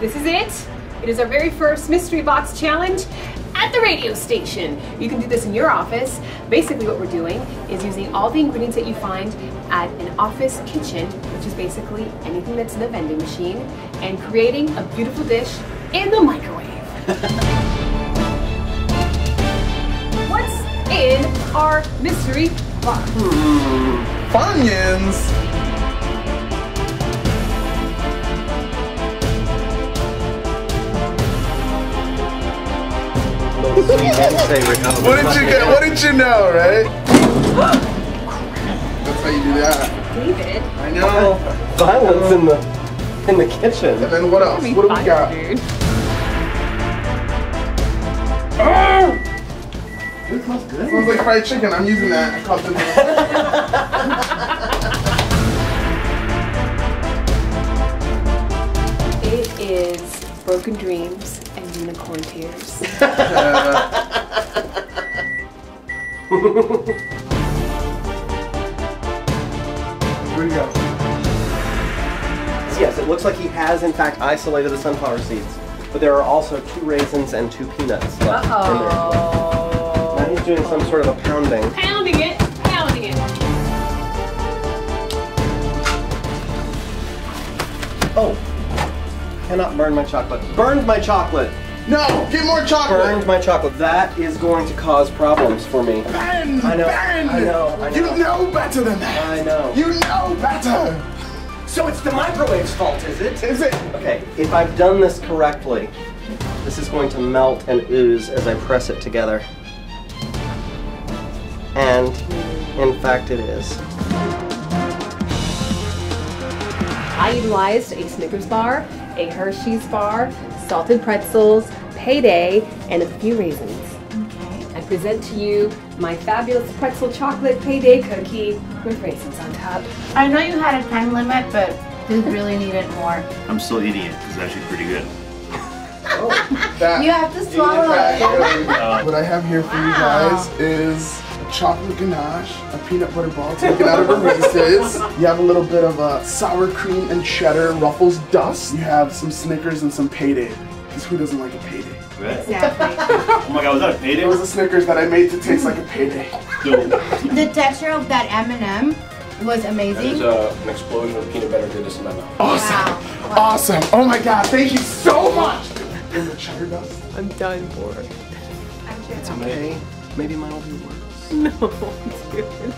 This is it. It is our very first mystery box challenge at the radio station. You can do this in your office. Basically what we're doing is using all the ingredients that you find at an office kitchen, which is basically anything that's in the vending machine, and creating a beautiful dish in the microwave. What's in our mystery box? Hmm. Funyuns! What did you get? What did you know, right? That's how you do that. David. I know. Violence in the in the kitchen. And then what else? What do we fine, got? dude. Oh! It smells good. Smells like fried chicken. I'm using that. I caught It is broken dreams and unicorn tears. Where do you go? Yes, it looks like he has in fact isolated the sunflower seeds, but there are also two raisins and two peanuts left in there. Now Oh. he's doing some sort of a pounding. Pounding it, pounding it. Oh, cannot burn my chocolate. Burned my chocolate. No! Get more chocolate! Burned my chocolate. That is going to cause problems for me. Ben! I know, Ben! I know, I know. You know better than that! I know. You know better! So it's the microwave's fault, is it? Is it? Okay, if I've done this correctly, this is going to melt and ooze as I press it together. And in fact it is. I utilized a Snickers bar, a Hershey's bar, salted pretzels, payday, and a few raisins. Okay. I present to you my fabulous pretzel chocolate payday cookie with raisins on top. I know you had a time limit, but this really needed more. I'm still eating it. It's actually pretty good. That, You have to swallow it. Uh, what I have here for you guys is a chocolate ganache, a peanut butter ball taken out of her Reese's. You have a little bit of a sour cream and cheddar Ruffles dust. You have some Snickers and some payday. Because who doesn't like a payday? right? Exactly. Oh my god, was that a payday? It was a Snickers that I made to taste like a payday. Dope. the texture of that M&M was There's amazing. uh, an explosion of peanut butter goodness in my mouth. Awesome. Wow. Awesome. Oh my god, thank you so much. And the cheddar dust. I'm done for. It's okay. Maybe mine will be worse. No, dude.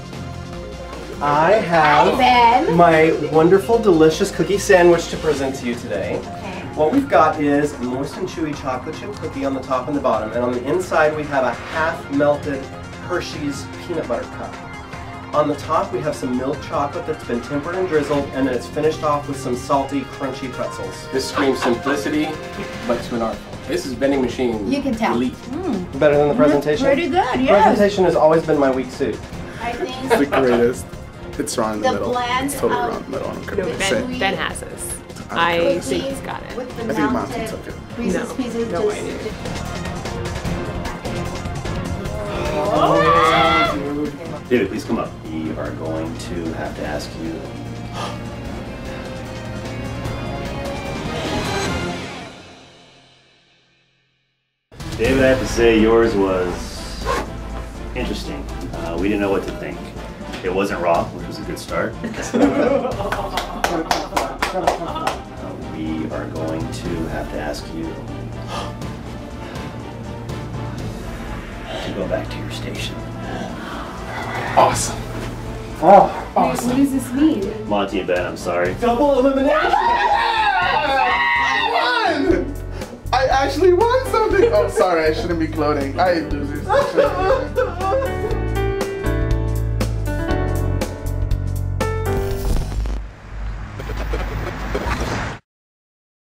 I have Ben. my wonderful, delicious cookie sandwich to present to you today. Okay. What we've got is a moist and chewy chocolate chip cookie on the top and the bottom, and on the inside we have a half melted Hershey's peanut butter cup. On the top we have some milk chocolate that's been tempered and drizzled, and then it's finished off with some salty, crunchy pretzels. This screams simplicity, but to an art form. This is vending machine You can tell. elite. Hmm. Better than the mm-hmm. presentation? Pretty good, yes. Presentation has always been my weak suit. I think The greatest. It's wrong in the, The middle. blend It's totally wrong in the middle. I don't care No, what you Ben, say. ben has this. I think he's got it. I think Monti melted took it. Reese's No, Pieces no, I just- didn't. David, please come up. We are going to have to ask you. David, I have to say yours was interesting. Uh, we didn't know what to think. It wasn't raw, which was a good start. Uh, we are going to have to ask you to go back to your station. Awesome. Oh, Wait, what does this mean? Monti and Ben, I'm sorry. double elimination! I won! I actually won something! Oh, sorry, I shouldn't be gloating. I hate losers.